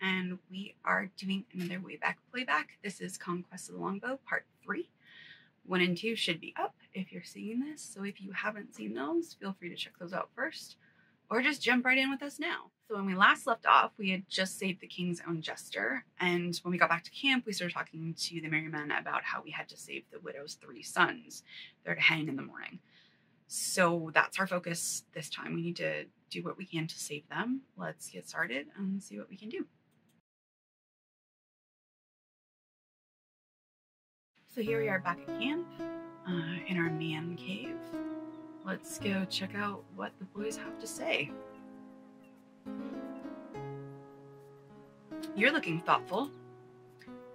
And we are doing another Wayback Playback. This is Conquest of the Longbow, Part 3. 1 and 2 should be up if you're seeing this, so if you haven't seen those, feel free to check those out first, or just jump right in with us now. So when we last left off, we had just saved the King's Own Jester, and when we got back to camp, we started talking to the merry men about how we had to save the widow's three sons. They're to hang in the morning. So that's our focus this time. We need to do what we can to save them. Let's get started and see what we can do. So here we are back at camp uh, in our man cave. Let's go check out what the boys have to say. You're looking thoughtful.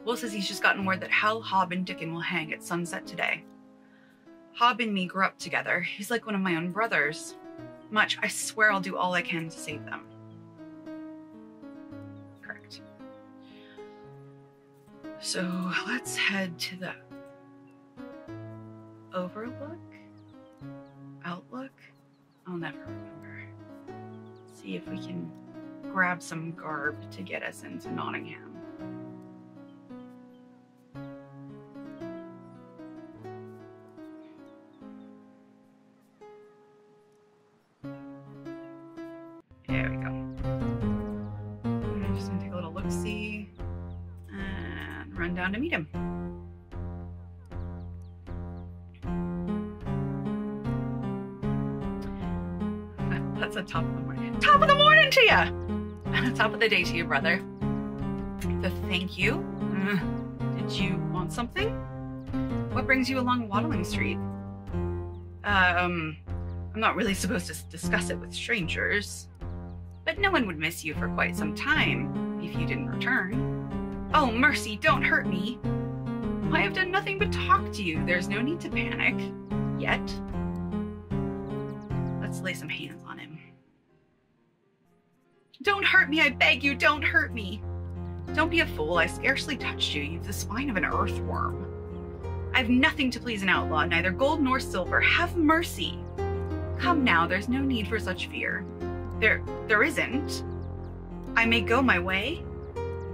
Will says he's just gotten word that Hal, Hob, and Dickon will hang at sunset today. Hob and me grew up together. He's like one of my own brothers. Much, I swear I'll do all I can to save them. Correct. So let's head to the overlook? Outlook? I'll never remember. See if we can grab some garb to get us into Nottingham. Top of the day to you, brother. The thank you. Uh, did you want something? What brings you along Watling Street? Um, I'm not really supposed to discuss it with strangers, but no one would miss you for quite some time if you didn't return. Oh, mercy, don't hurt me. I have done nothing but talk to you. There's no need to panic. Yet. Let's lay some hands. Don't hurt me, I beg you, don't hurt me. Don't be a fool, I scarcely touched you. You've the spine of an earthworm. I've nothing to please an outlaw, neither gold nor silver. Have mercy. Come now, there's no need for such fear. There, there isn't. I may go my way.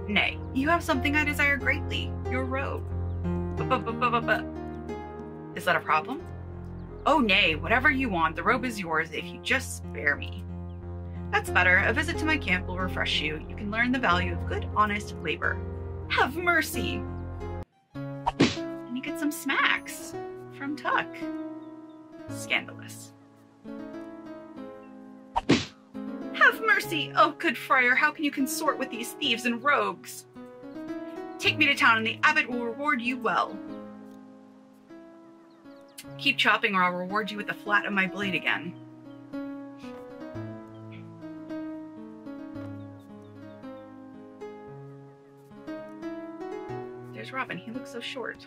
Nay, you have something I desire greatly, your robe. Is that a problem? Oh nay, whatever you want, the robe is yours if you just spare me. That's better. A visit to my camp will refresh you. You can learn the value of good, honest labor. Have mercy! And you get some smacks from Tuck. Scandalous. Have mercy! Oh, good friar, how can you consort with these thieves and rogues? Take me to town and the abbot will reward you well. Keep chopping or I'll reward you with the flat of my blade again. Robin. He looks so short.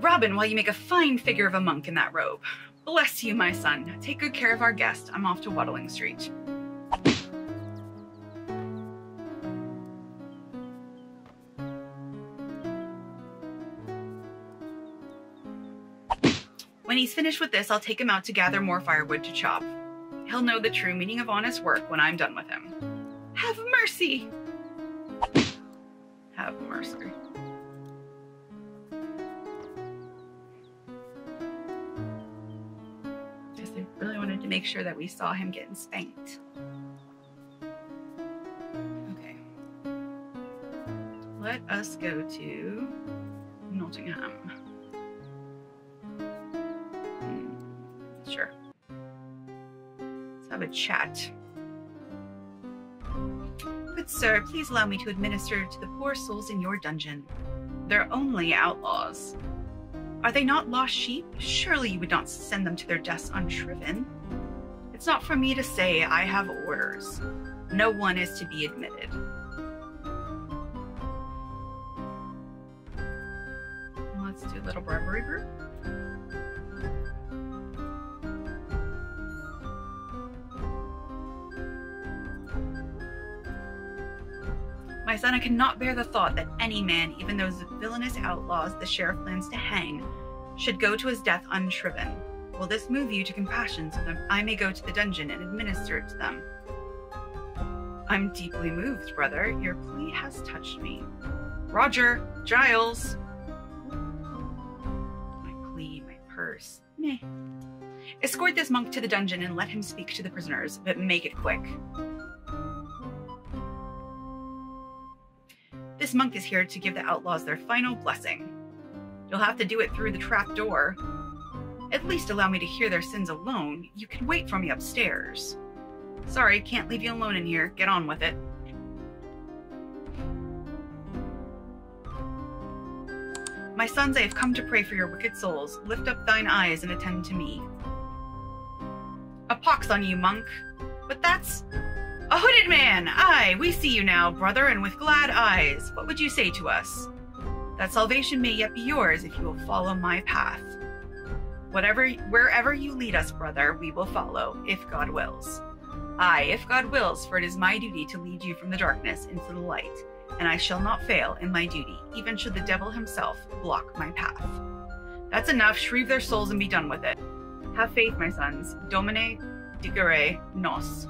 Robin, while you make a fine figure of a monk in that robe. Bless you, my son. Take good care of our guest. I'm off to Watling Street. When he's finished with this, I'll take him out to gather more firewood to chop. He'll know the true meaning of honest work when I'm done with him. Have mercy! Make sure that we saw him getting spanked. Okay. Let us go to Nottingham. Hmm, sure. Let's have a chat. Good sir, please allow me to administer to the poor souls in your dungeon. They're only outlaws. Are they not lost sheep? Surely you would not send them to their deaths unshriven. It's not for me to say I have orders. No one is to be admitted. Let's do a little bribery group. My son, I cannot bear the thought that any man, even those villainous outlaws the sheriff plans to hang, should go to his death unshriven. Will this move you to compassion so that I may go to the dungeon and administer it to them? I'm deeply moved, brother. Your plea has touched me. Roger, Giles. My plea, my purse. Meh. Escort this monk to the dungeon and let him speak to the prisoners, but make it quick. This monk is here to give the outlaws their final blessing. You'll have to do it through the trap door. At least allow me to hear their sins alone. You can wait for me upstairs. Sorry, can't leave you alone in here. Get on with it. My sons, I have come to pray for your wicked souls. Lift up thine eyes and attend to me. A pox on you, monk. But that's a hooded man! Aye, we see you now, brother, and with glad eyes. What would you say to us? That salvation may yet be yours if you will follow my path. Whatever, wherever you lead us, brother, we will follow, if God wills. Aye, if God wills, for it is my duty to lead you from the darkness into the light, and I shall not fail in my duty, even should the devil himself block my path. That's enough, shrieve their souls and be done with it. Have faith, my sons. Domine dicere nos.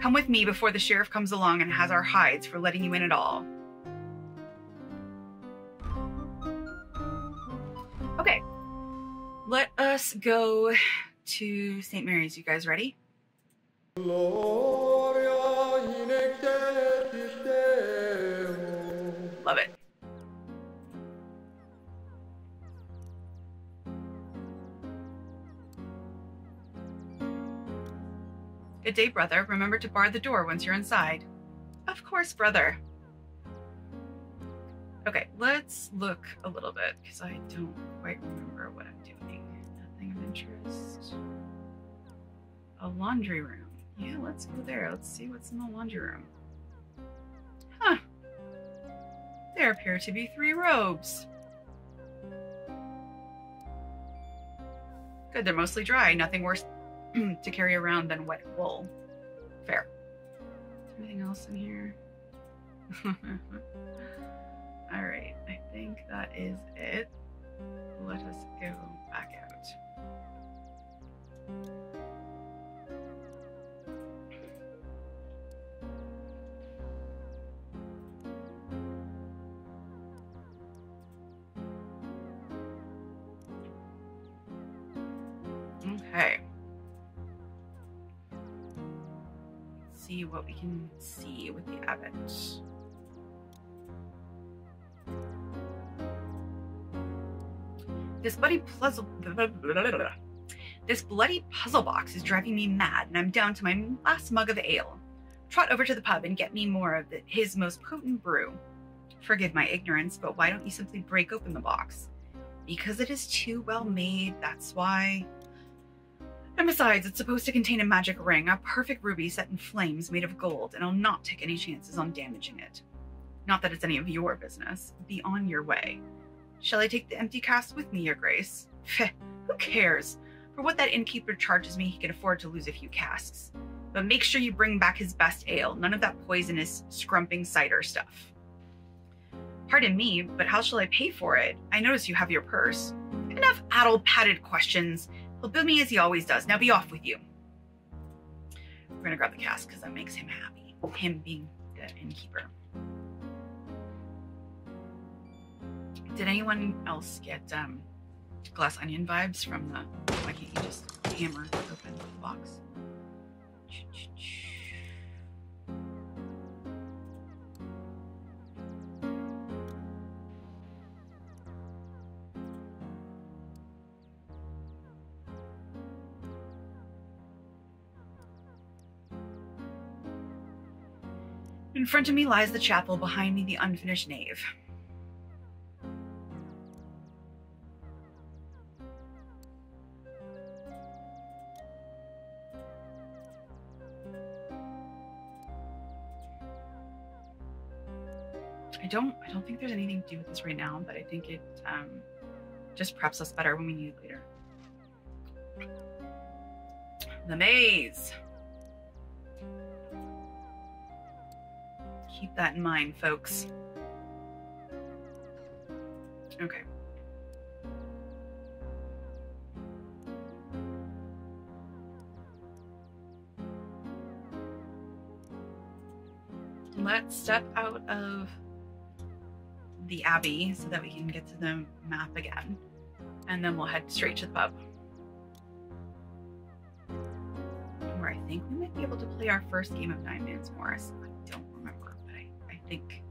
Come with me before the sheriff comes along and has our hides for letting you in at all. Okay, let us go to St. Mary's. You guys ready? Love it. Good day, brother. Remember to bar the door once you're inside. Of course, brother. Okay, let's look a little bit because I don't quite remember what I'm doing. A laundry room. Yeah, let's go there. Let's see what's in the laundry room. Huh. There appear to be three robes. Good, they're mostly dry. Nothing worse to carry around than wet wool. Fair. Anything else in here? All right, I think that is it. Let us go back out. Can see with the abbot. This bloody puzzle. This bloody puzzle box is driving me mad, and I'm down to my last mug of ale. Trot over to the pub and get me more of the, his most potent brew. Forgive my ignorance, but why don't you simply break open the box? Because it is too well made, that's why. And besides, it's supposed to contain a magic ring, a perfect ruby set in flames made of gold, and I'll not take any chances on damaging it. Not that it's any of your business. Be on your way. Shall I take the empty cask with me, Your Grace? Feh, who cares? For what that innkeeper charges me, he can afford to lose a few casks. But make sure you bring back his best ale, none of that poisonous, scrumpy cider stuff. Pardon me, but how shall I pay for it? I notice you have your purse. Enough addle-padded questions. He'll bill me as he always does. Now be off with you. We're gonna grab the cask because that makes him happy. Him being the innkeeper. Did anyone else get um, glass onion vibes from the? Why can't you just hammer open the box? In front of me lies the chapel, behind me the unfinished nave. I don't I don't think there's anything to do with this right now, but I think it um, just preps us better when we need it later. The maze. Keep that in mind, folks. Okay. let's step out of the Abbey so that we can get to the map again. And then we'll head straight to the pub. Where I think we might be able to play our first game of Nine Men's Morris. Think.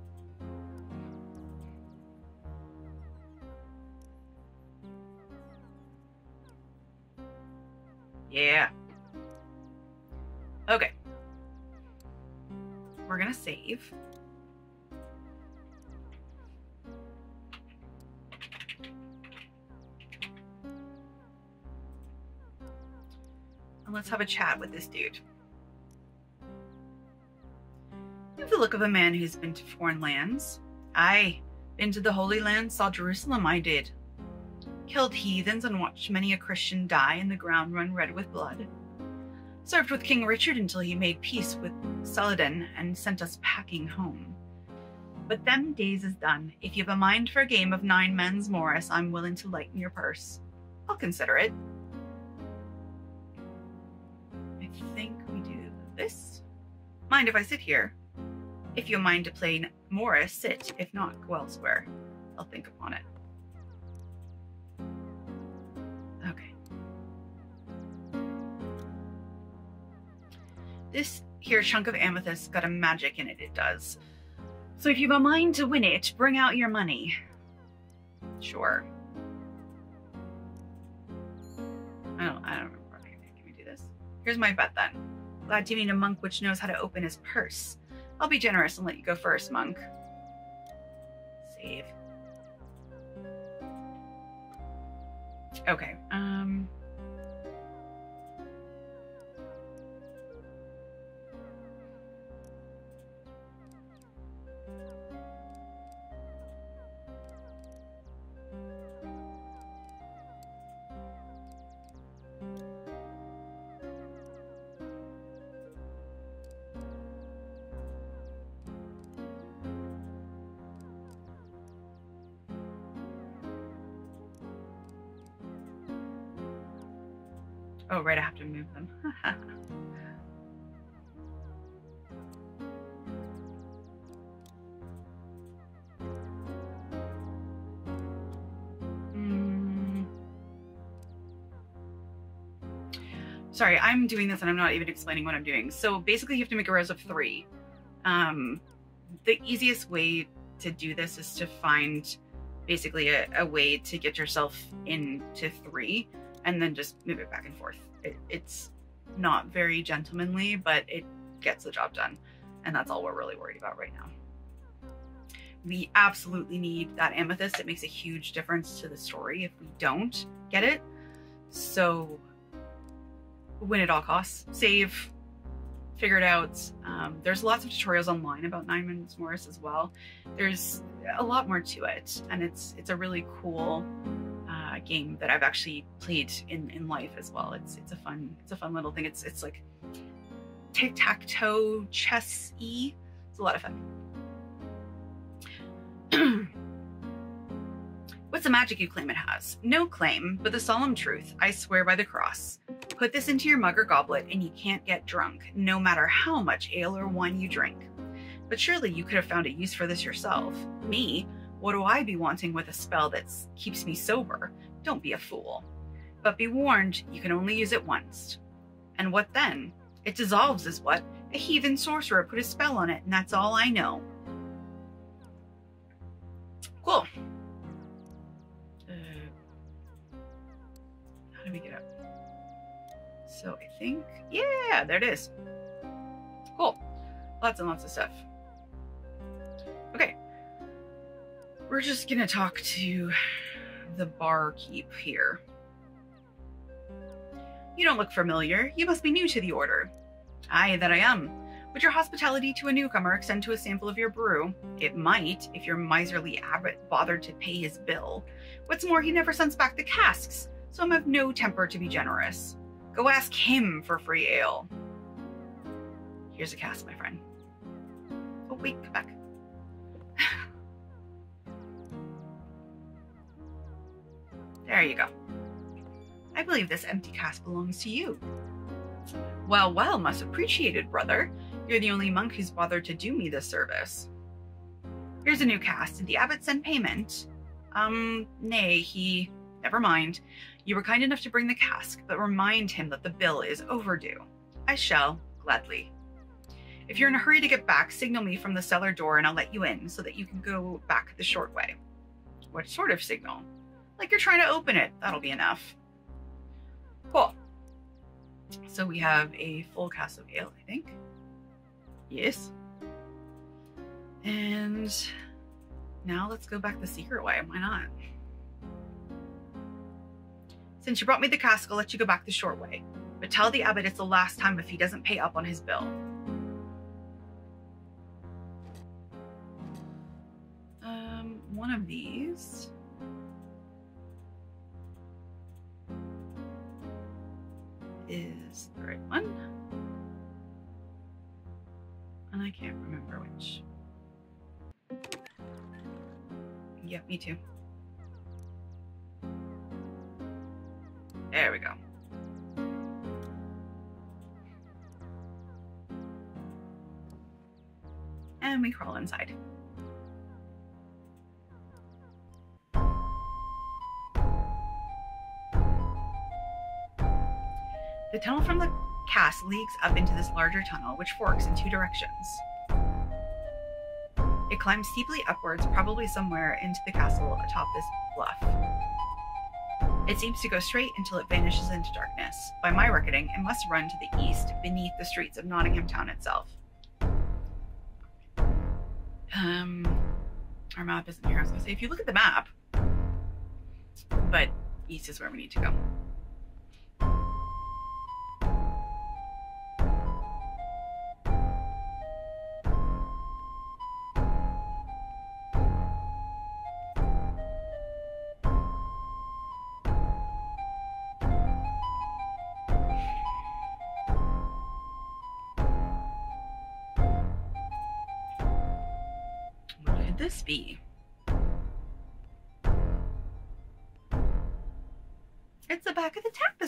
Yeah. Okay. We're gonna save. And let's have a chat with this dude. Look of a man who's been to foreign lands. Aye, been to the Holy Land, saw Jerusalem, I did. Killed heathens and watched many a Christian die and the ground run red with blood. Served with King Richard until he made peace with Saladin and sent us packing home. But them days is done. If you've a mind for a game of nine men's Morris, I'm willing to lighten your purse. I'll consider it. I think we do this. Mind if I sit here? If you mind to play Morris, sit. If not, go elsewhere. I'll think upon it. Okay. This here chunk of amethyst got a magic in it, it does. So if you've a mind to win it, bring out your money. Sure. I don't, I don't remember. Can we do this? Here's my bet then. Glad to meet a monk which knows how to open his purse. I'll be generous and let you go first, monk. Save. Okay, um... I'm doing this and I'm not even explaining what I'm doing. So basically you have to make a rows of three. Um, the easiest way to do this is to find basically a, a way to get yourself into three and then just move it back and forth. It, it's not very gentlemanly, but it gets the job done. And that's all we're really worried about right now. We absolutely need that amethyst. It makes a huge difference to the story if we don't get it. So win at all costs. Save, figure it out. Um, there's lots of tutorials online about Nine Men's Morris as well. There's a lot more to it, and it's it's a really cool uh, game that I've actually played in in life as well. It's it's a fun it's a fun little thing. It's it's like tic tac toe chess e. It's a lot of fun. What's the magic you claim it has? No claim, but the solemn truth. I swear by the cross. Put this into your mug or goblet and you can't get drunk, no matter how much ale or wine you drink. But surely you could have found a use for this yourself. Me, what do I be wanting with a spell that keeps me sober? Don't be a fool. But be warned, you can only use it once. And what then? It dissolves is what? A heathen sorcerer put a spell on it, and that's all I know. Cool. Uh, how do we get up? So I think, yeah, there it is. Cool. Lots and lots of stuff. Okay. We're just gonna talk to the barkeep here. You don't look familiar. You must be new to the order. Aye, that I am. Would your hospitality to a newcomer extend to a sample of your brew? It might, if your miserly abbot bothered to pay his bill. What's more, he never sends back the casks, so I'm of no temper to be generous. Go ask him for free ale. Here's a cask, my friend. Oh, wait, come back. there you go. I believe this empty cask belongs to you. Well, well, much appreciated, brother. You're the only monk who's bothered to do me this service. Here's a new cast. Did the abbot send payment? Um, nay, he. Never mind. You were kind enough to bring the cask, but remind him that the bill is overdue. I shall, gladly. If you're in a hurry to get back, signal me from the cellar door and I'll let you in so that you can go back the short way. What sort of signal? Like you're trying to open it. That'll be enough. Cool. So we have a full cask of ale, I think. Yes. And now let's go back the secret way. Why not? Since you brought me the cask, I'll let you go back the short way. But tell the abbot it's the last time if he doesn't pay up on his bill. Um, one of these. Is the right one. And I can't remember which. Yep, me too. There we go. And we crawl inside. The tunnel from the cast leads up into this larger tunnel, which forks in two directions. It climbs steeply upwards, probably somewhere into the castle atop this bluff. It seems to go straight until it vanishes into darkness. By my reckoning, it must run to the east, beneath the streets of Nottingham town itself. Um, our map isn't here. I was gonna say, if you look at the map, but east is where we need to go.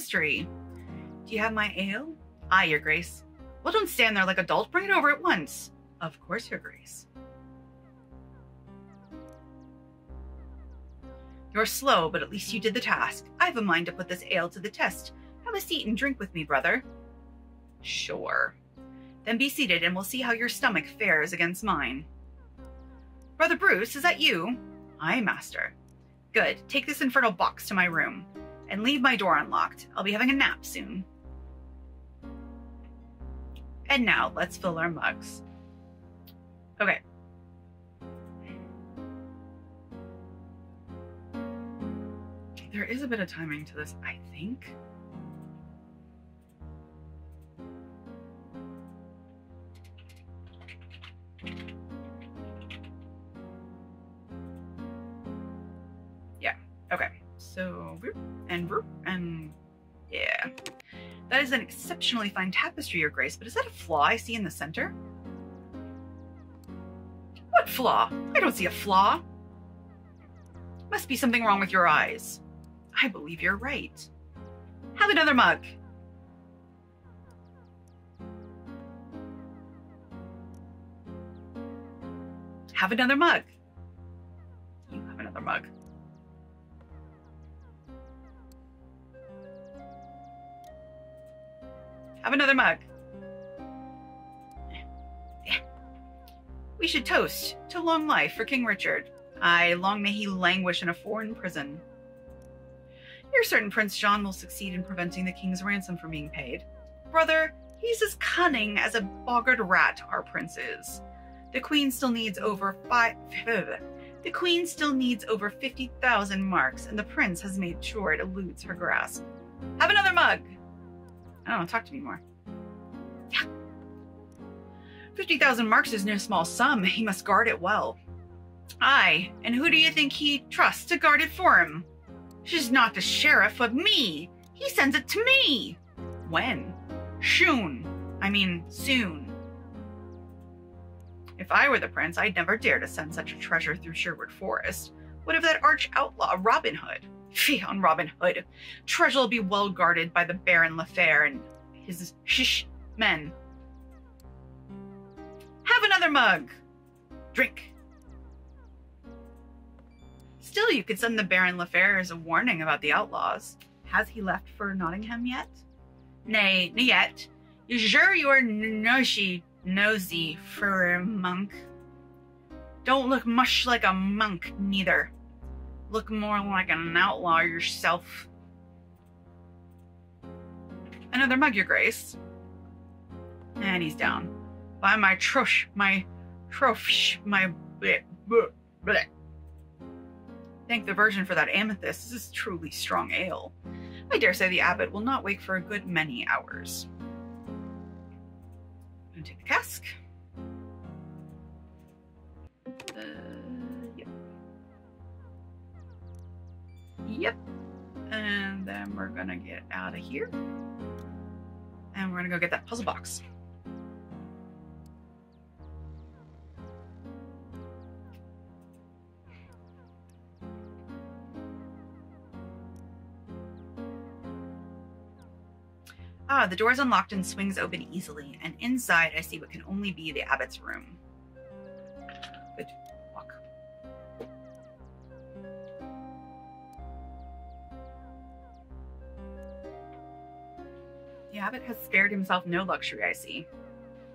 Do you have my ale? Aye, your grace. Well, don't stand there like a dolt. Bring it over at once. Of course, your grace. You're slow, but at least you did the task. I've a mind to put this ale to the test. Have a seat and drink with me, brother. Sure. Then be seated and we'll see how your stomach fares against mine. Brother Bruce, is that you? Aye, master. Good. Take this infernal box to my room and leave my door unlocked. I'll be having a nap soon. And now let's fill our mugs. Okay. There is a bit of timing to this, I think. Yeah, okay. So, and and yeah. That is an exceptionally fine tapestry, Your Grace, but is that a flaw I see in the center? What flaw? I don't see a flaw. Must be something wrong with your eyes. I believe you're right. Have another mug. Have another mug. You have another mug. Have another mug. Yeah. We should toast to long life for King Richard. Aye, long may he languish in a foreign prison. You're certain Prince John will succeed in preventing the king's ransom from being paid. Brother, he's as cunning as a boggart rat, our prince is. The queen still needs over five. The queen still needs over 50,000 marks, and the prince has made sure it eludes her grasp. Have another mug! I don't know, talk to me more. Yeah. 50,000 marks is no small sum. He must guard it well. Aye, and who do you think he trusts to guard it for him? She's not the sheriff, but me. He sends it to me. When? Soon. I mean, soon. If I were the prince, I'd never dare to send such a treasure through Sherwood Forest. What of that arch outlaw, Robin Hood? Fie on Robin Hood. Treasure will be well guarded by the Baron Lafair and his shish men. Have another mug. Drink. Still, you could send the Baron as a warning about the outlaws. Has he left for Nottingham yet? Nay, not yet. You sure you're nosy, nosy for monk? Don't look much like a monk, neither. Look more like an outlaw yourself. Another mug, your grace. And he's down. By my trush, my trosh, my bleh, bleh, bleh. Thank the Virgin for that amethyst. This is truly strong ale. I dare say the abbot will not wake for a good many hours. I'm gonna take the cask. Uh, Yep. And then we're gonna get out of here. And we're gonna go get that puzzle box. Ah, the door is unlocked and swings open easily, and inside I see what can only be the abbot's room. The abbot has spared himself no luxury, I see.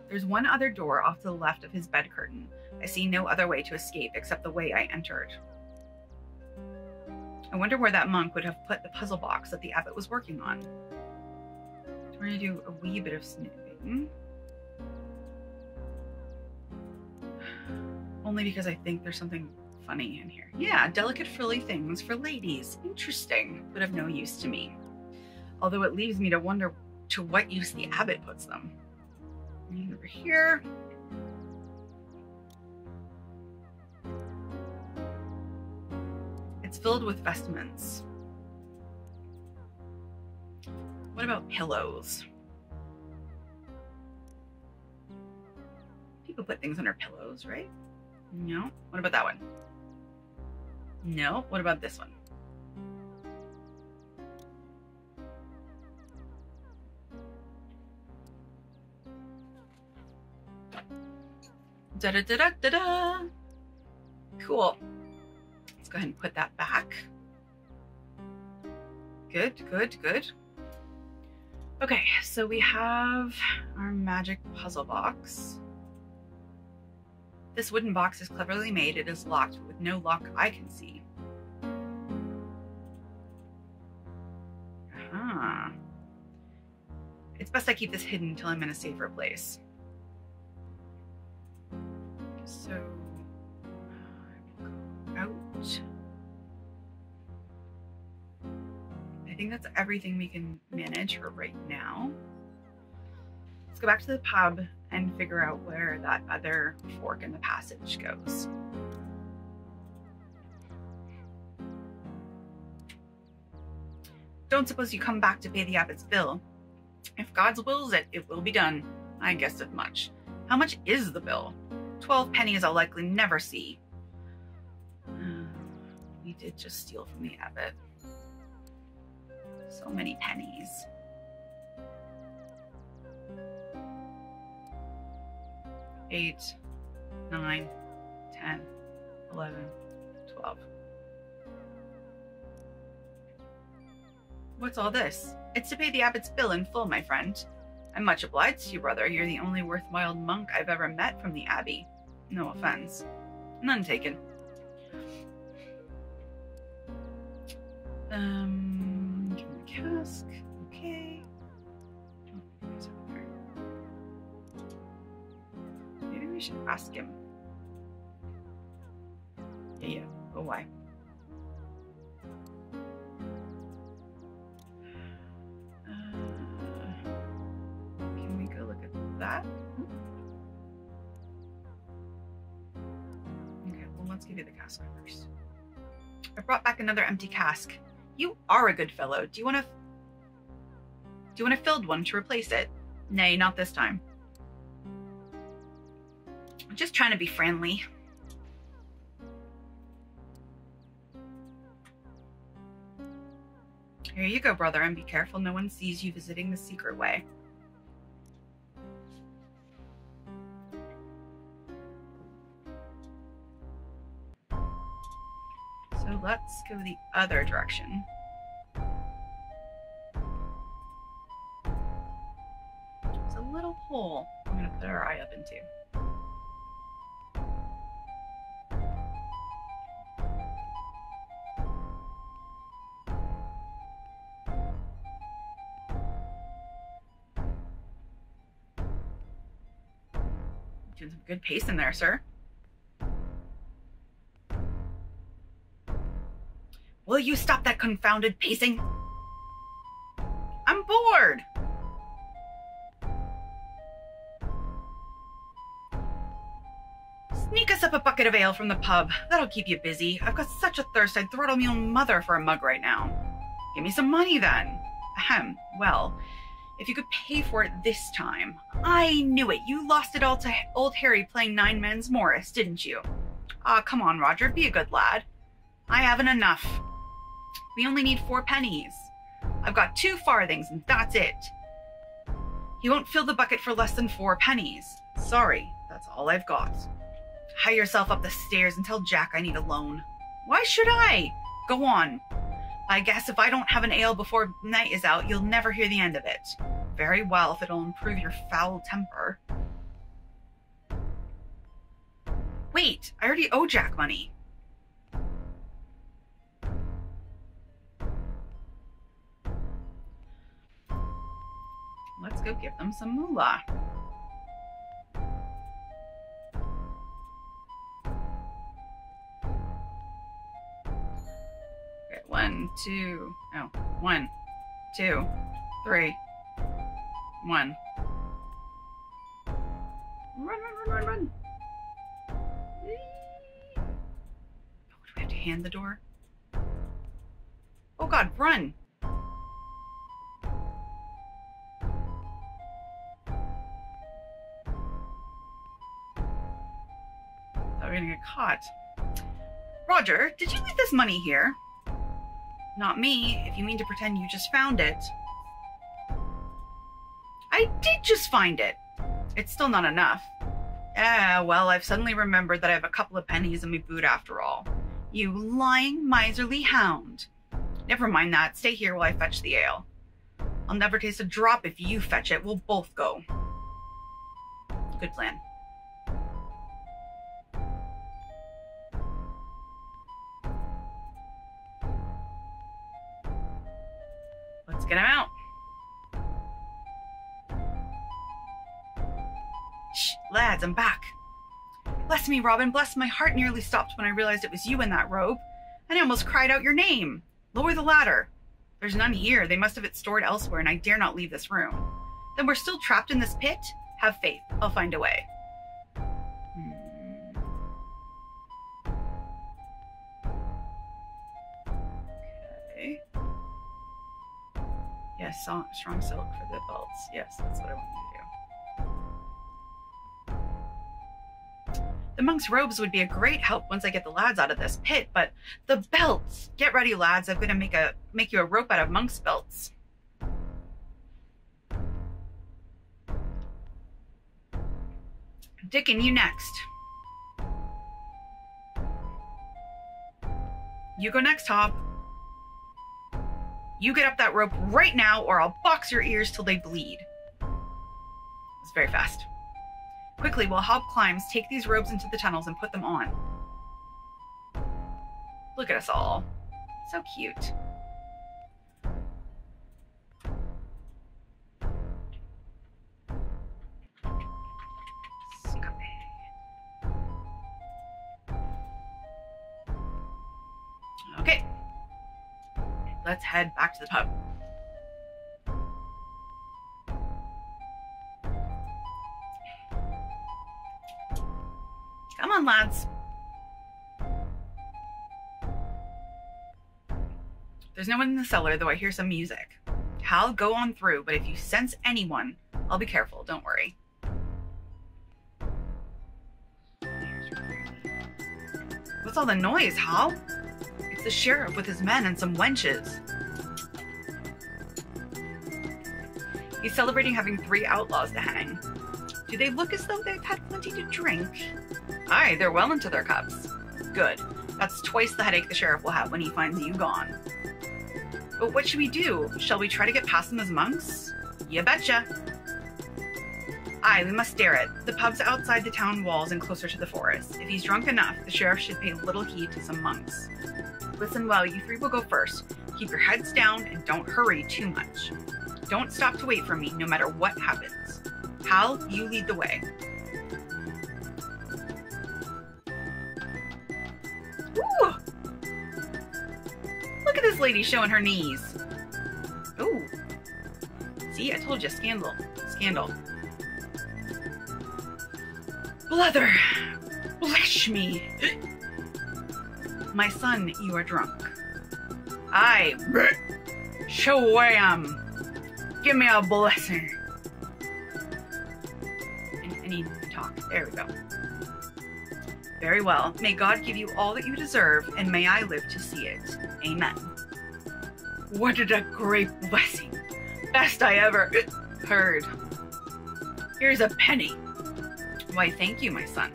There's one other door off to the left of his bed curtain. I see no other way to escape except the way I entered. I wonder where that monk would have put the puzzle box that the abbot was working on. We're gonna do a wee bit of snooping. Only because I think there's something funny in here. Yeah, delicate frilly things for ladies. Interesting, but of no use to me. Although it leaves me to wonder to what use the abbot puts them. And over here. It's filled with vestments. What about pillows? People put things under pillows, right? No. What about that one? No. What about this one? Da da da da da da. Cool. Let's go ahead and put that back. Good, good, good. Okay, so we have our magic puzzle box. This wooden box is cleverly made. It is locked with no lock I can see. Huh. It's best I keep this hidden until I'm in a safer place. So, out. I think that's everything we can manage for right now. Let's go back to the pub and figure out where that other fork in the passage goes. Don't suppose you come back to pay the abbot's bill. If God's wills it, it will be done. I guess it much. How much is the bill? Twelve pennies I'll likely never see. we did just steal from the abbot. So many pennies. Eight, nine, ten, eleven, twelve. What's all this? It's to pay the abbot's bill in full, my friend. I'm much obliged to you, brother. You're the only worthwhile monk I've ever met from the abbey. No offense. None taken. Um, cask. Okay. Maybe we should ask him. Yeah, yeah. Oh, why? Give you the cask first. I brought back another empty cask. You are a good fellow. Do you want to... Do you want a filled one to replace it? Nay, not this time. I'm just trying to be friendly. Here you go, brother, and be careful no one sees you visiting the secret way. Let's go the other direction. It's a little hole I'm gonna put our eye up into. Doing some good pace in there, sir. You stop that confounded pacing? I'm bored. Sneak us up a bucket of ale from the pub. That'll keep you busy. I've got such a thirst I'd throttle me own mother for a mug right now. Give me some money then. Ahem. Well, if you could pay for it this time. I knew it. You lost it all to old Harry playing Nine Men's Morris, didn't you? Ah, come on, Roger. Be a good lad. I haven't enough. We only need four pennies. I've got two farthings, and that's it. You won't fill the bucket for less than four pennies. Sorry, that's all I've got. Hie yourself up the stairs and tell Jack I need a loan. Why should I? Go on. I guess if I don't have an ale before night is out, you'll never hear the end of it. Very well, if it'll improve your foul temper. Wait, I already owe Jack money. Let's go give them some moolah. Okay, one, two, oh, one, two, three, one. Run, run, run, run, run. Oh, do we have to hand the door? Oh god, run! Caught. Roger, did you leave this money here? Not me, if you mean to pretend you just found it. I did just find it. It's still not enough. Ah, well, I've suddenly remembered that I have a couple of pennies in my boot after all. You lying, miserly hound. Never mind that. Stay here while I fetch the ale. I'll never taste a drop if you fetch it. We'll both go. Good plan. Bless me, Robin, bless my heart nearly stopped when I realized it was you in that robe. And I almost cried out your name. Lower the ladder. There's none here. They must have it stored elsewhere, and I dare not leave this room. Then we're still trapped in this pit? Have faith. I'll find a way. Hmm. Okay. Yes, strong, strong silk for the belts. Yes, that's what I want The monk's robes would be a great help once I get the lads out of this pit, but the belts! Get ready, lads. I'm gonna make a make you a rope out of monk's belts. Dickon, you next. You go next, Hob. You get up that rope right now, or I'll box your ears till they bleed. It's very fast. Quickly, while Hob climbs, take these robes into the tunnels and put them on. Look at us all. So cute. Okay. Let's head back to the pub. On, lads. There's no one in the cellar, though I hear some music. Hal, go on through, but if you sense anyone, I'll be careful, don't worry. What's all the noise, Hal? It's the sheriff with his men and some wenches. He's celebrating having three outlaws to hang. Do they look as though they've had plenty to drink? Aye, they're well into their cups. Good. That's twice the headache the sheriff will have when he finds you gone. But what should we do? Shall we try to get past them as monks? You betcha. Aye, we must dare it. The pub's outside the town walls and closer to the forest. If he's drunk enough, the sheriff should pay little heed to some monks. Listen well, you three will go first. Keep your heads down and don't hurry too much. Don't stop to wait for me, no matter what happens. Hal, you lead the way. Ooh! Look at this lady showing her knees. Ooh. See, I told you, scandal. Scandal. Blether! Bless me! My son, you are drunk. I show where I am. Give me a blessing. And he talked. There we go. Very well. May God give you all that you deserve, and may I live to see it. Amen. What a great blessing. Best I ever heard. Here's a penny. Why, thank you, my son.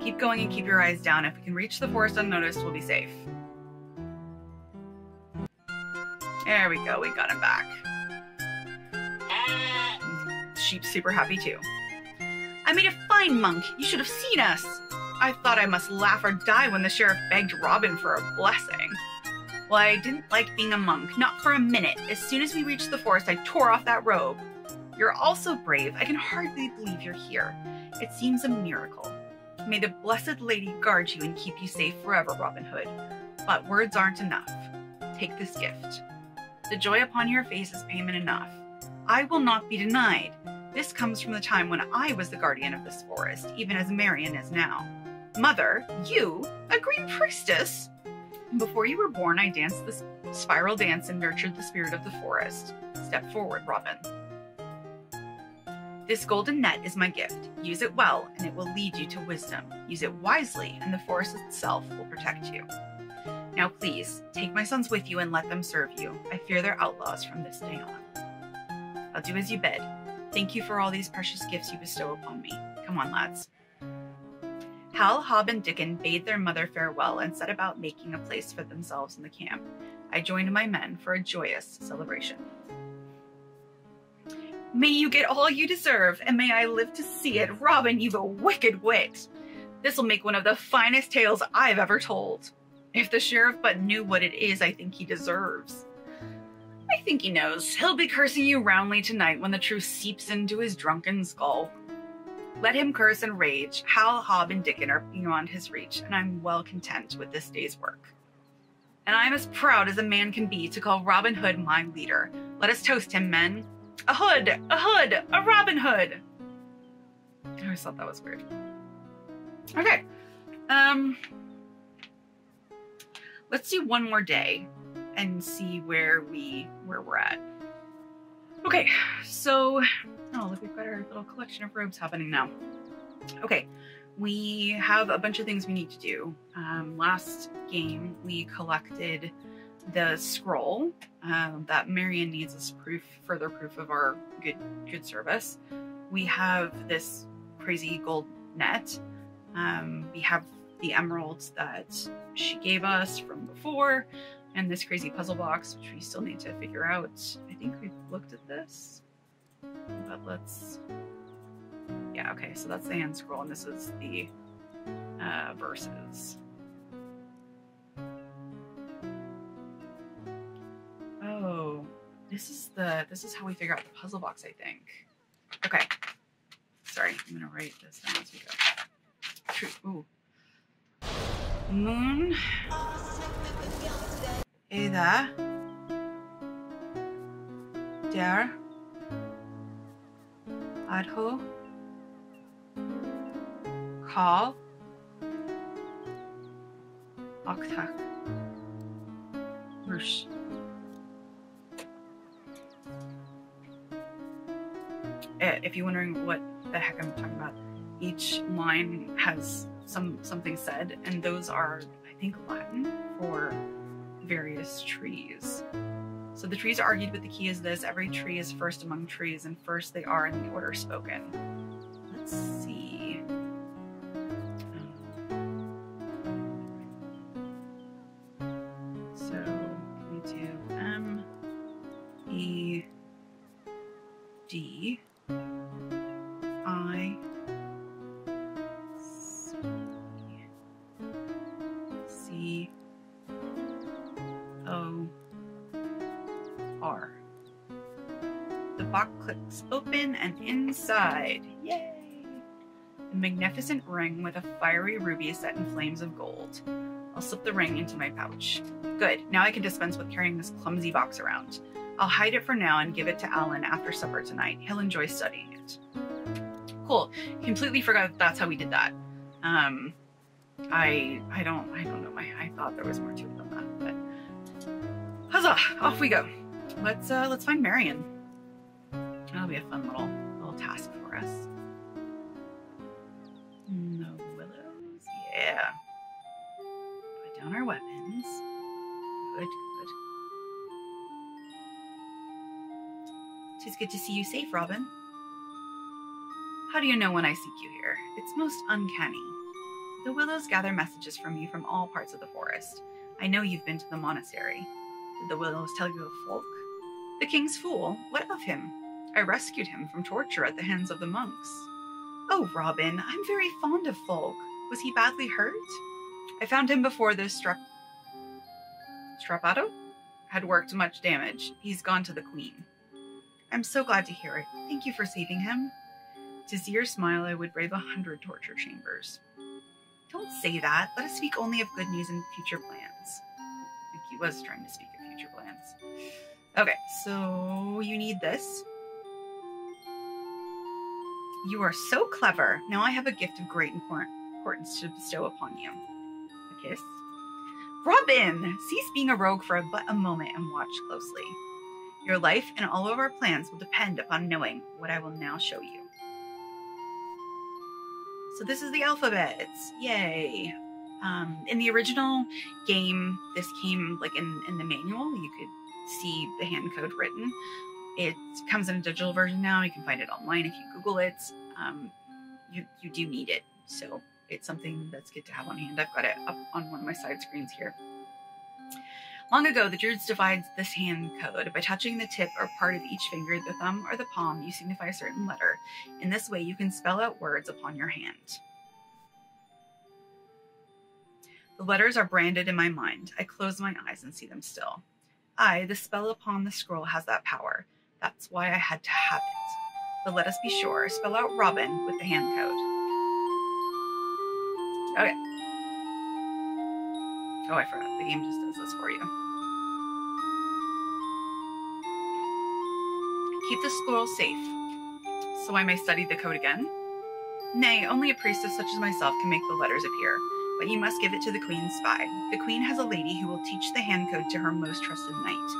Keep going and keep your eyes down. If we can reach the forest unnoticed, we'll be safe. There we go. We got him back. Sheep's super happy too. I made a fine monk. You should have seen us. I thought I must laugh or die when the sheriff begged Robin for a blessing. Well, I didn't like being a monk, not for a minute. As soon as we reached the forest, I tore off that robe. You're also brave. I can hardly believe you're here. It seems a miracle. May the Blessed Lady guard you and keep you safe forever, Robin Hood. But words aren't enough. Take this gift. The joy upon your face is payment enough. I will not be denied. This comes from the time when I was the guardian of this forest, even as Marion is now. Mother, you, a green priestess? Before you were born, I danced the spiral dance and nurtured the spirit of the forest. Step forward, Robin. This golden net is my gift. Use it well, and it will lead you to wisdom. Use it wisely, and the forest itself will protect you. Now, please, take my sons with you and let them serve you. I fear they're outlaws from this day on. I'll do as you bid. Thank you for all these precious gifts you bestow upon me. Come on, lads. Hal, Hob, and Dickon bade their mother farewell and set about making a place for themselves in the camp. I joined my men for a joyous celebration. May you get all you deserve, and may I live to see it. Robin, you've a wicked wit. This'll make one of the finest tales I've ever told. If the sheriff but knew what it is I think he deserves. I think he knows. He'll be cursing you roundly tonight when the truth seeps into his drunken skull. Let him curse and rage. Hal, Hob, and Dickon are beyond his reach, and I'm well content with this day's work. And I'm as proud as a man can be to call Robin Hood my leader. Let us toast him, men. A hood, a hood, a Robin Hood. I always thought that was weird. Okay. Um let's do one more day and see where we where we're at. Okay, so oh look, we've got our little collection of robes happening now. Okay, we have a bunch of things we need to do. Um, last game we collected the scroll um, that Marion needs as proof, further proof of our good good service. We have this crazy gold net. Um, we have the emeralds that she gave us from before, and this crazy puzzle box, which we still need to figure out. I think we've looked at this, but let's. Yeah, okay, so that's the hand scroll, and this is the uh, verses. Oh, this is the this is how we figure out the puzzle box, I think. Okay. Sorry, I'm gonna write this down as we go. True. Ooh. Moon. Ada. Der. Adho. Call. Oktak. Rush. Eh, if you're wondering what the heck I'm talking about, each line has some something said, and those are, I think, Latin for various trees. So the trees argued, but the key is this: every tree is first among trees, and first they are in the order spoken. let's see. Um, so we do M E D inside. Yay! A magnificent ring with a fiery ruby set in flames of gold. I'll slip the ring into my pouch. Good, now I can dispense with carrying this clumsy box around. I'll hide it for now and give it to Alan after supper tonight. He'll enjoy studying it. Cool. Completely forgot that that's how we did that. Um, I I don't I don't know. I, I thought there was more to it than that, but huzzah! Off we go. Let's uh let's find Marion. That'll be a fun little little task for us. No willows. Yeah. Put down our weapons. Good, good. Tis good to see you safe, Robin. How do you know when I seek you here? It's most uncanny. The willows gather messages from you from all parts of the forest. I know you've been to the monastery. Did the willows tell you of Fulk? The king's fool? What of him? I rescued him from torture at the hands of the monks. Oh, Robin, I'm very fond of Fulk. Was he badly hurt? I found him before the strap. Strappado had worked much damage. He's gone to the queen. I'm so glad to hear it. Thank you for saving him. To see your smile, I would brave a hundred torture chambers. Don't say that. Let us speak only of good news and future plans. I think he was trying to speak of future plans. Okay, so you need this. You are so clever. Now I have a gift of great importance to bestow upon you. A kiss. Robin! Cease being a rogue for but a moment and watch closely. Your life and all of our plans will depend upon knowing what I will now show you. So this is the alphabets. Yay. Um, in the original game, this came like in, in the manual. You could see the hand code written. It comes in a digital version now. You can find it online if you Google it. Um, you, you do need it. So it's something that's good to have on hand. I've got it up on one of my side screens here. Long ago, the Druids divided this hand code. By touching the tip or part of each finger, the thumb or the palm, you signify a certain letter. In this way, you can spell out words upon your hand. The letters are branded in my mind. I close my eyes and see them still. I, the spell upon the scroll, has that power. That's why I had to have it. But let us be sure. Spell out Robin with the hand code. Okay. Oh, I forgot. The game just does this for you. Keep the scroll safe, so I may study the code again. Nay, only a priestess such as myself can make the letters appear, but you must give it to the queen's spy. The queen has a lady who will teach the hand code to her most trusted knight.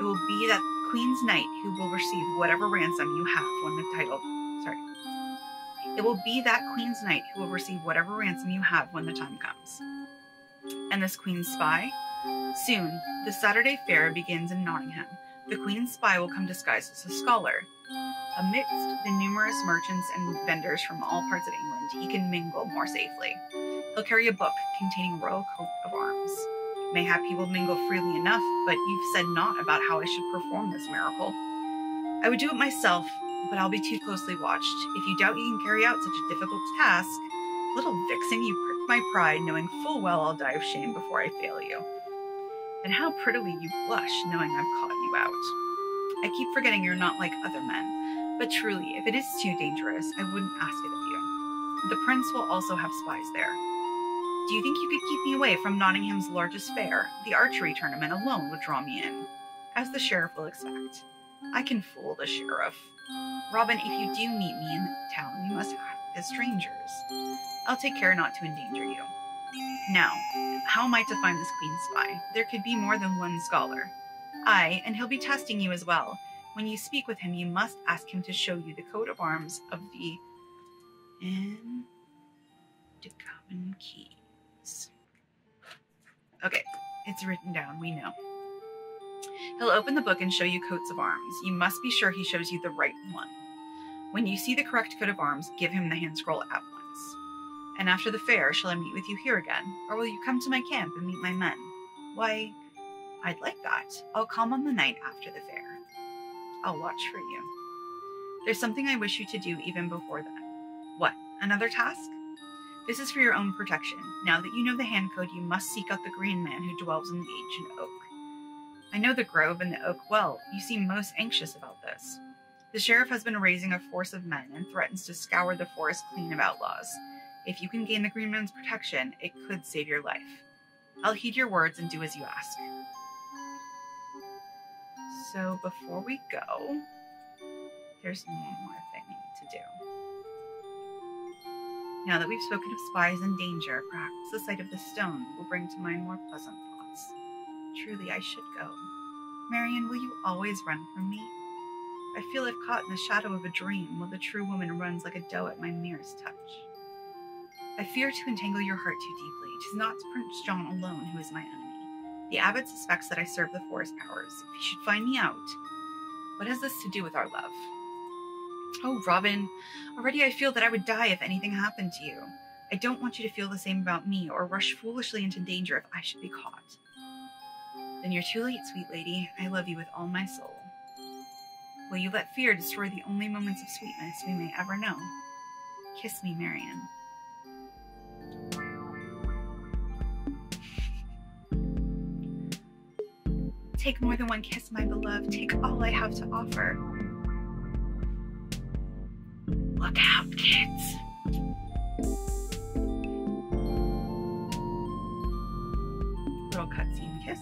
It will be that queen's knight who will receive whatever ransom you have when the title. Sorry. It will be that queen's knight who will receive whatever ransom you have when the time comes. And this queen's spy? Soon, the Saturday fair begins in Nottingham. The queen's spy will come disguised as a scholar. Amidst the numerous merchants and vendors from all parts of England, he can mingle more safely. He'll carry a book containing royal coat of arms. Mayhap he will mingle freely enough, but you've said naught about how I should perform this miracle. I would do it myself, but I'll be too closely watched. If you doubt you can carry out such a difficult task, little vixen, you prick my pride, knowing full well I'll die of shame before I fail you. And how prettily you blush, knowing I've caught you out. I keep forgetting you're not like other men, but truly, if it is too dangerous, I wouldn't ask it of you. The prince will also have spies there. Do you think you could keep me away from Nottingham's largest fair? The archery tournament alone would draw me in, as the sheriff will expect. I can fool the sheriff. Robin, if you do meet me in town, you must act as strangers. I'll take care not to endanger you. Now, how am I to find this queen spy? There could be more than one scholar. Aye, and he'll be testing you as well. When you speak with him, you must ask him to show you the coat of arms of the Indicommon Keys. Okay, it's written down, we know. He'll open the book and show you coats of arms. You must be sure he shows you the right one. When you see the correct coat of arms, give him the hand scroll at once. And after the fair, shall I meet with you here again? Or will you come to my camp and meet my men? Why, I'd like that. I'll come on the night after the fair. I'll watch for you. There's something I wish you to do even before that. What? Another task? This is for your own protection. Now that you know the hand code, you must seek out the green man who dwells in the ancient oak. I know the grove and the oak well. You seem most anxious about this. The sheriff has been raising a force of men and threatens to scour the forest clean of outlaws. If you can gain the green man's protection, it could save your life. I'll heed your words and do as you ask. So before we go, there's one more Now that we've spoken of spies and danger, perhaps the sight of the stone will bring to mind more pleasant thoughts. Truly, I should go. Marion, will you always run from me? I feel I've caught in the shadow of a dream while the true woman runs like a doe at my merest touch. I fear to entangle your heart too deeply. Tis not Prince John alone who is my enemy. The abbot suspects that I serve the forest powers. If he should find me out, what has this to do with our love? Oh, Robin, already I feel that I would die if anything happened to you. I don't want you to feel the same about me or rush foolishly into danger if I should be caught. Then you're too late, sweet lady. I love you with all my soul. Will you let fear destroy the only moments of sweetness we may ever know? Kiss me, Marion. Take more than one kiss, my beloved. Take all I have to offer. Look out, kids. Little cutscene kiss.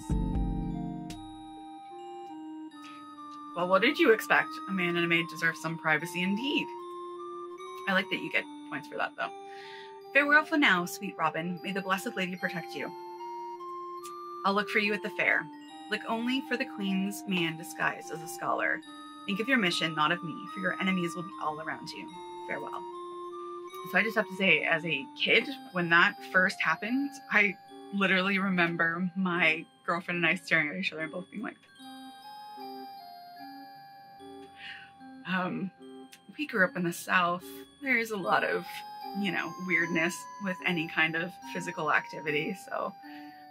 Well, what did you expect? A man and a maid deserve some privacy indeed. I like that you get points for that, though. Farewell for now, sweet Robin. May the Blessed Lady protect you. I'll look for you at the fair. Look only for the Queen's man disguised as a scholar. Think of your mission, not of me, for your enemies will be all around you. Farewell. So I just have to say, as a kid, when that first happened, I literally remember my girlfriend and I staring at each other and both being like, um, we grew up in the South. There's a lot of, you know, weirdness with any kind of physical activity. So,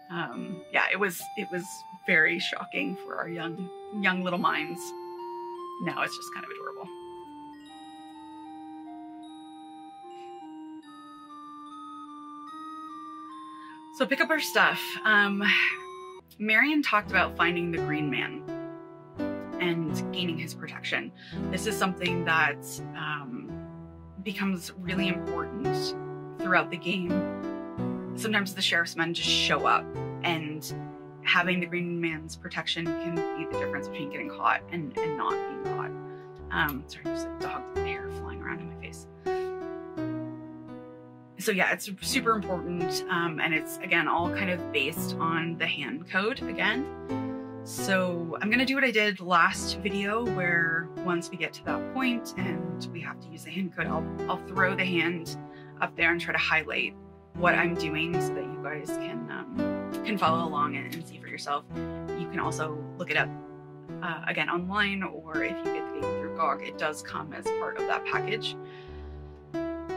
um, yeah, it was it was very shocking for our young young little minds. Now it's just kind of adorable. So pick up our stuff. Um, Marion talked about finding the Green Man and gaining his protection. This is something that um, becomes really important throughout the game. Sometimes the sheriff's men just show up, and having the Green Man's protection can be the difference between getting caught and, and not being caught. Um, sorry, there's like dog hair flying around in my face so yeah, it's super important. Um, and it's again, all kind of based on the hand code again. So I'm gonna do what I did last video where once we get to that point and we have to use the hand code, I'll, I'll throw the hand up there and try to highlight what I'm doing so that you guys can, um, can follow along and, see for yourself. You can also look it up uh, again online or if you get the game through GOG, it does come as part of that package.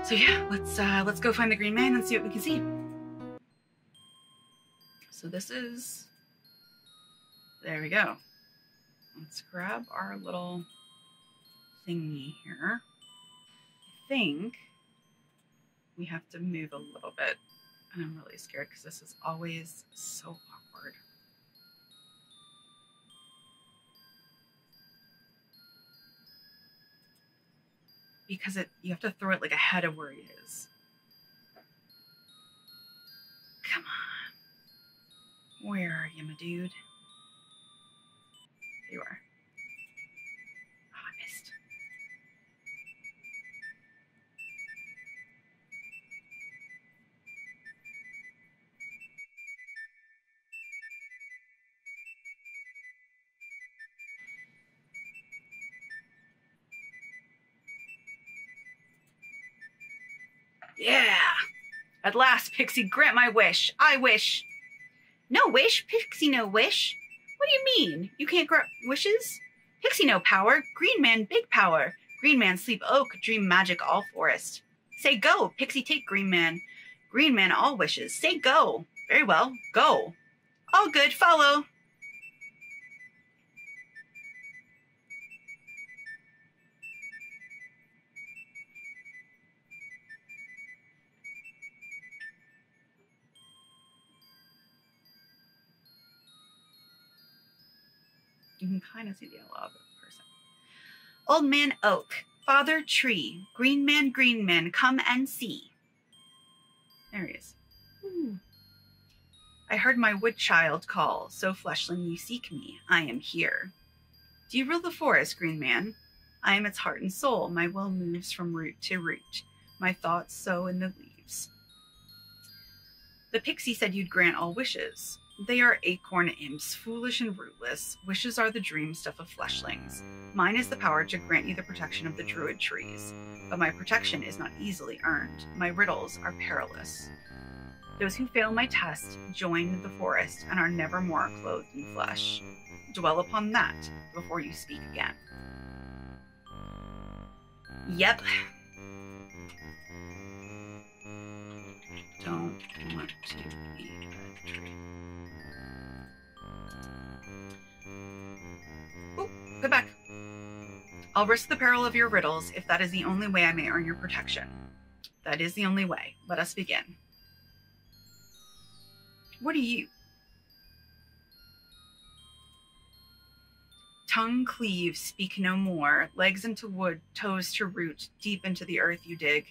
So yeah, let's uh, let's go find the green man and see what we can see. So this is, there we go. Let's grab our little thingy here. I think we have to move a little bit. And I'm really scared because this is always so awkward. because it you have to throw it like ahead of where he is. Come on. Where are you, my dude? There you are. Yeah. At last, Pixie, grant my wish. I wish. No wish? Pixie no wish? What do you mean? You can't grant wishes? Pixie no power. Green man big power. Green man, sleep oak, dream magic, all forest. Say go, pixie take green man. Green man, all wishes. Say go. Very well, go. All good, follow. You can kind of see the yellow of the person. Old man oak, father tree, green man, green man, come and see. There he is. Ooh. I heard my wood child call, so fleshling you seek me. I am here. Do you rule the forest, green man? I am its heart and soul. My will moves from root to root. My thoughts sow in the leaves. The pixie said you'd grant all wishes. They are acorn imps, foolish and rootless. Wishes are the dream stuff of fleshlings. Mine is the power to grant you the protection of the druid trees. But my protection is not easily earned. My riddles are perilous. Those who fail my test join the forest and are never more clothed in flesh. Dwell upon that before you speak again. Yep. Don't want to be a tree. Go back. I'll risk the peril of your riddles if that is the only way I may earn your protection. That is the only way. Let us begin. What are you? Tongue cleave, speak no more. Legs into wood, toes to root, deep into the earth you dig.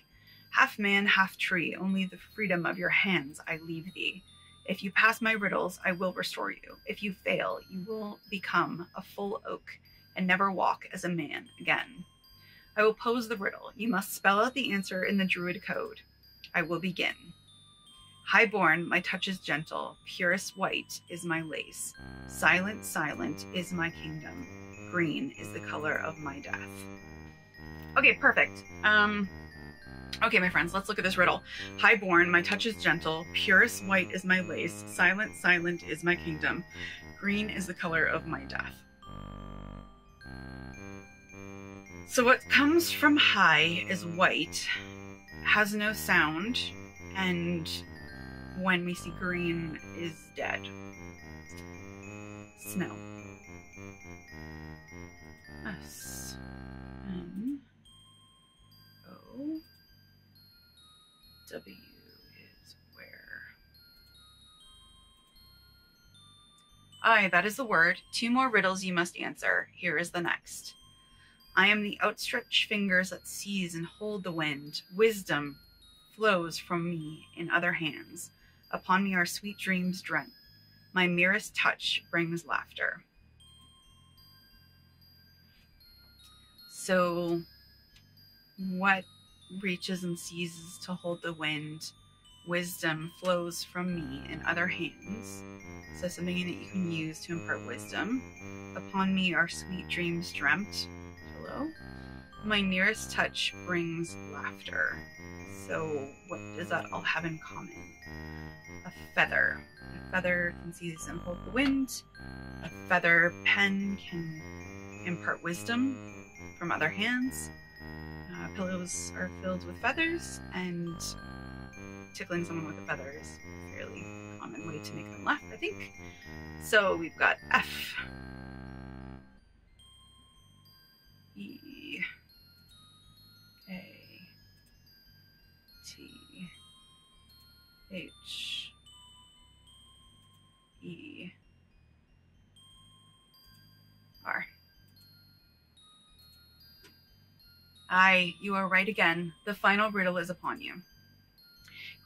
Half man, half tree, only the freedom of your hands I leave thee. If you pass my riddles, I will restore you. If you fail, you will become a full oak and never walk as a man again. I will pose the riddle. You must spell out the answer in the Druid code. I will begin. Highborn, my touch is gentle. Purest white is my lace. Silent, silent is my kingdom. Green is the color of my death. Okay, perfect. Um, okay, my friends, let's look at this riddle. Highborn, my touch is gentle. Purest white is my lace. Silent, silent is my kingdom. Green is the color of my death. So what comes from high is white, has no sound, and when we see green is dead. Snow. S N O W is where. Aye, that is the word. Two more riddles you must answer. Here is the next. I am the outstretched fingers that seize and hold the wind. Wisdom flows from me in other hands. Upon me are sweet dreams dreamt. My merest touch brings laughter. So, what reaches and seizes to hold the wind? Wisdom flows from me in other hands. So, something that you can use to impart wisdom. Upon me are sweet dreams dreamt. Hello. My nearest touch brings laughter. So, what does that all have in common? A feather. A feather can seize and hold the wind. A feather pen can impart wisdom from other hands. Uh, pillows are filled with feathers, and tickling someone with a feather is a fairly common way to make them laugh, I think. So we've got F. Aye, you are right again. The final riddle is upon you.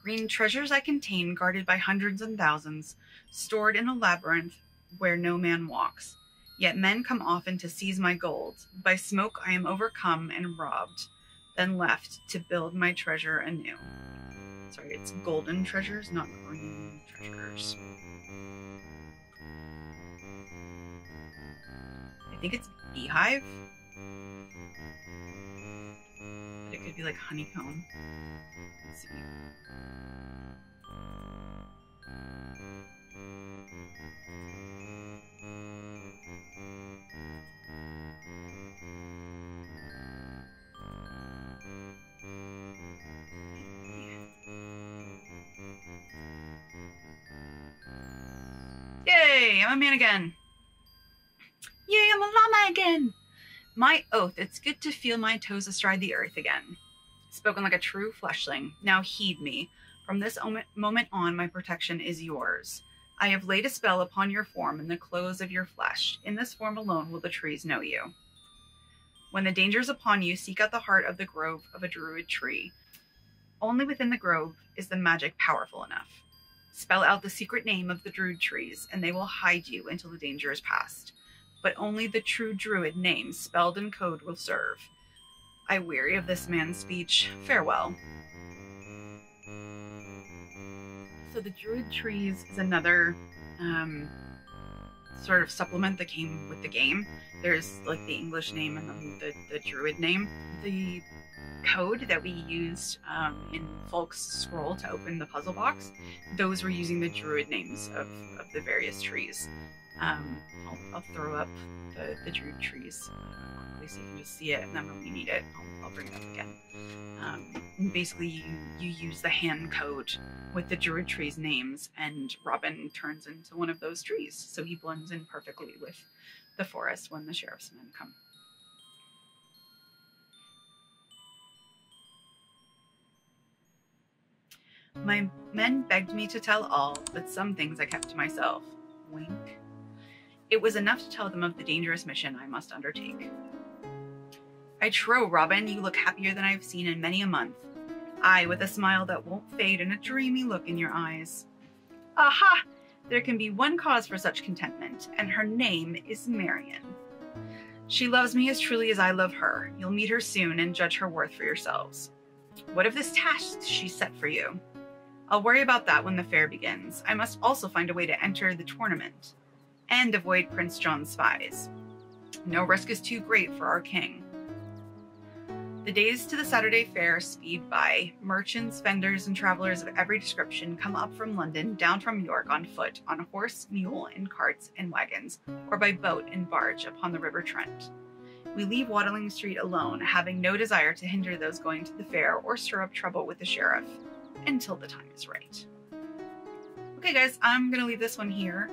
Green treasures I contain, guarded by hundreds and thousands, stored in a labyrinth where no man walks. Yet men come often to seize my gold. By smoke I am overcome and robbed, then left to build my treasure anew. Sorry, it's golden treasures, not green treasures. I think it's beehive. it'd be like honeycomb. Let's see. Yay, I'm a man again. Yay, I'm a llama again. My oath, it's good to feel my toes astride the earth again. Spoken like a true fleshling. Now heed me. From this moment on, my protection is yours. I have laid a spell upon your form and the clothes of your flesh. In this form alone will the trees know you. When the danger is upon you, seek out the heart of the grove of a druid tree. Only within the grove is the magic powerful enough. Spell out the secret name of the druid trees, and they will hide you until the danger is past. But only the true druid name, spelled in code, will serve. I weary of this man's speech. Farewell. So the druid trees is another um, sort of supplement that came with the game. There's like the English name and then the, the druid name. The code that we used um, in Fulk's scroll to open the puzzle box, those were using the druid names of, of the various trees. Um, I'll, I'll, throw up the, the druid trees so you can just see it, and then when we need it, I'll, I'll bring it up again. Um, basically, you, you use the hand code with the druid trees' names, and Robin turns into one of those trees, so he blends in perfectly with the forest when the sheriff's men come. My men begged me to tell all, but some things I kept to myself. Wink. It was enough to tell them of the dangerous mission I must undertake. I trow, Robin, you look happier than I've seen in many a month. I, with a smile that won't fade and a dreamy look in your eyes. Aha! There can be one cause for such contentment, and her name is Marion. She loves me as truly as I love her. You'll meet her soon and judge her worth for yourselves. What of this task she set for you? I'll worry about that when the fair begins. I must also find a way to enter the tournament and avoid Prince John's spies. No risk is too great for our king. The days to the Saturday fair speed by. Merchants, vendors, and travelers of every description come up from London, down from York on foot, on horse, mule, in carts and wagons, or by boat and barge upon the River Trent. We leave Watling Street alone, having no desire to hinder those going to the fair or stir up trouble with the sheriff until the time is right. Okay, guys, I'm going to leave this one here.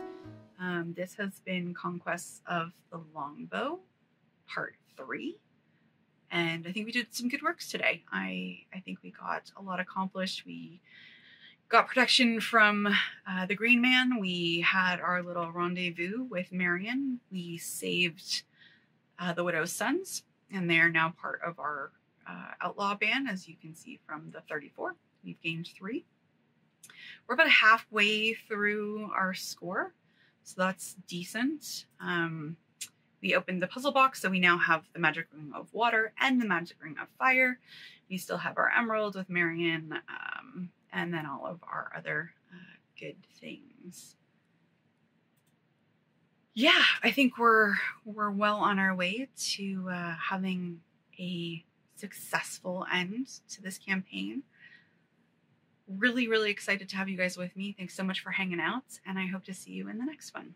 Um, this has been Conquests of the Longbow, Part 3 and I think we did some good works today. I I think we got a lot accomplished. We got protection from uh, the Green Man. We had our little rendezvous with Marion. We saved uh, the Widow's Sons, and they are now part of our uh, outlaw band, as you can see from the 34. We've gained three. We're about halfway through our score, so that's decent. Um, we opened the puzzle box, so we now have the magic ring of water and the magic ring of fire. We still have our emerald with Marion, um, and then all of our other uh, good things. Yeah, I think we're we're well on our way to uh, having a successful end to this campaign. Really, really excited to have you guys with me. Thanks so much for hanging out, and I hope to see you in the next one.